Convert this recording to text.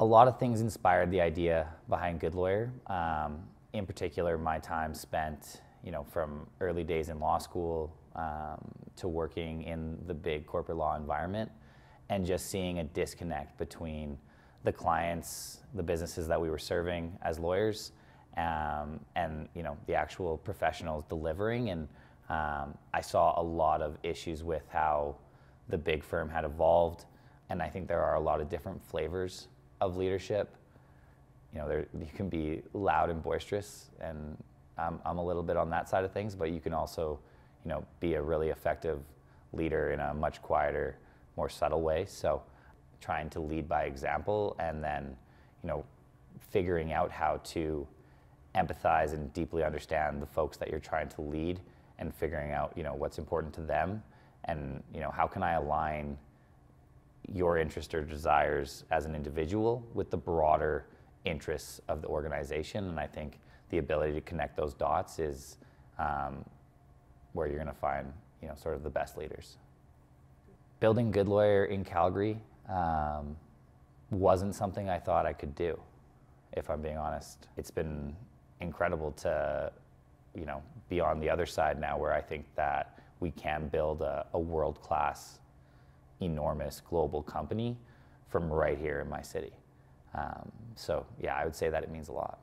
A lot of things inspired the idea behind Goodlawyer. Um, in particular, my time spent, you know, from early days in law school um, to working in the big corporate law environment, and just seeing a disconnect between the clients, the businesses that we were serving as lawyers, um, and you know the actual professionals delivering. And um, I saw a lot of issues with how the big firm had evolved, and I think there are a lot of different flavors of leadership. You know, there, you can be loud and boisterous, and I'm, I'm a little bit on that side of things, but you can also, you know, be a really effective leader in a much quieter, more subtle way. So, trying to lead by example, and then, you know, figuring out how to empathize and deeply understand the folks that you're trying to lead, and figuring out, you know, what's important to them, and you know, how can I align your interests or desires as an individual with the broader interests of the organization. And I think the ability to connect those dots is um, where you're going to find, you know, sort of the best leaders. Building Goodlawyer in Calgary um, wasn't something I thought I could do, if I'm being honest. It's been incredible to, you know, be on the other side now where I think that we can build a, a world-class enormous global company from right here in my city. Um, so yeah, I would say that it means a lot.